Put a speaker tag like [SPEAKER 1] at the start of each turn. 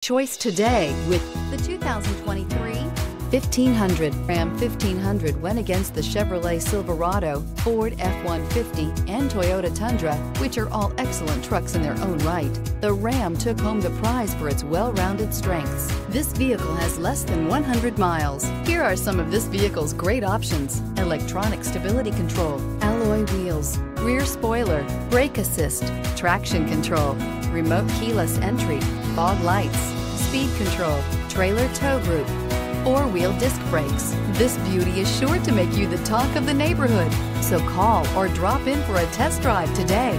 [SPEAKER 1] choice today with the 2023 1500. Ram 1500 went against the Chevrolet Silverado, Ford F-150, and Toyota Tundra, which are all excellent trucks in their own right. The Ram took home the prize for its well-rounded strengths. This vehicle has less than 100 miles. Here are some of this vehicle's great options. Electronic stability control, alloy wheels, rear spoiler, brake assist, traction control, remote keyless entry, fog lights, speed control, trailer tow group, four-wheel disc brakes. This beauty is sure to make you the talk of the neighborhood. So call or drop in for a test drive today.